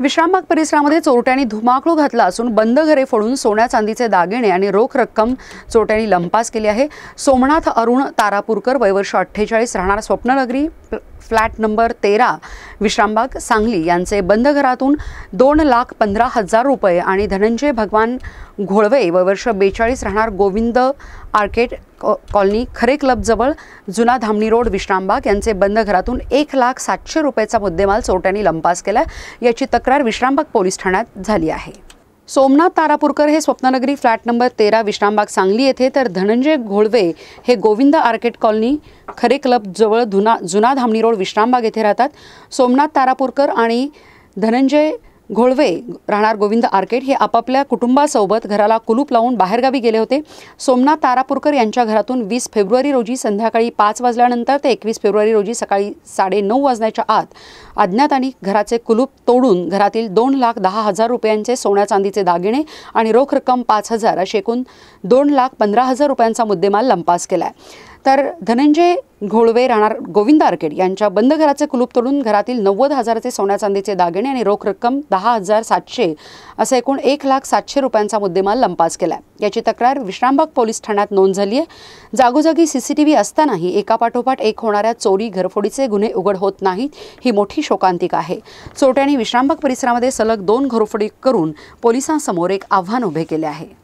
विश्रामबाग परिसरामध्ये चोरट्यांनी धुमाकूळ घातला असून बंद घरे फोडून सोन्या चांदीचे दागिने आणि रोख रक्कम चोरट्यांनी लंपास केली आहे. सोमनाथ अरुण तारापूरकर वयवर्ष अठ्ठेचाळीस राहणार स्वप्ननगरी फ्लॅट नंबर तेरा विश्रामबाग सांगली यांचे बंद घरातून दोन लाख पंधरा हजार रुपये आणि धनंजय भगवान घोळवे व वर्ष बेचाळीस राहणार गोविंद आर्केट कॉलनी खरे क्लबजवळ जुना धामणी रोड विश्रामबाग यांचे बंद घरातून एक लाख सातशे रुपयाचा मुद्देमाल चोरट्यांनी लंपास केला याची तक्रार विश्रामबाग पोलीस ठाण्यात झाली आहे. सोमनाथ तारापूरकर हे स्वप्ननगरी फ्लॅट नंबर तेरा विश्रामबाग सांगली येथे तर धनंजय घोळवे हे गोविंद आर्केट कॉलनी खरे क्लब जवळ धुना जुना धामणी रोड विश्रामबाग येथे राहतात. सोमनाथ तारापूरकर आणि धनंजय घोळवे राहणार गोविंद आर्केट हे आपापल्या कुटुंबासोबत घराला कुलूप लावून बाहेरगावी गेले होते. सोमनाथ तारापूरकर यांच्या घरातून वीस फेब्रुवारी रोजी संध्याकाळी पाच वाजल्यानंतर ते एकवीस फेब्रुवारी रोजी सकाळी साडे नऊ वाजण्याच्या आत अज्ञातांनी घराचे कुलूप तोडून घरातील दोन लाख दहा हजार रुपयांचे सोन्या चांदीचे दागिने आणि रोख रक्कम पाच हजार असे एकूण दोन लाख पंधरा हजार रुपयांचा मुद्देमाल लंपास केला आहे तर धनंजय घोळवे राहणार गोविंद आर्केड यांच्या बंद घराचे कुलूप तोडून घरातील नव्वद हजाराचे सोन्या चांदीचे दागिने आणि रोख रक्कम दहा हजार सातशे असा एकूण एक लाख सातशे रुपयांचा मुद्देमाल लंपास केला आहे याची तक्रार विश्रामबाग पोलीस ठाण्यात नोंद झाली आहे. जागोजागी सीसीटीव्ही असतानाही एकापाठोपाठ एक होणाऱ्या चोरी घरफोडीचे गुन्हे उघड होत नाहीत ही मोठी शोकांतिका आहे. चोरट्यांनी विश्रामबाग परिसरामध्ये सलग दोन घरफोडी करून पोलिसांसमोर एक आव्हान उभे केले आहे.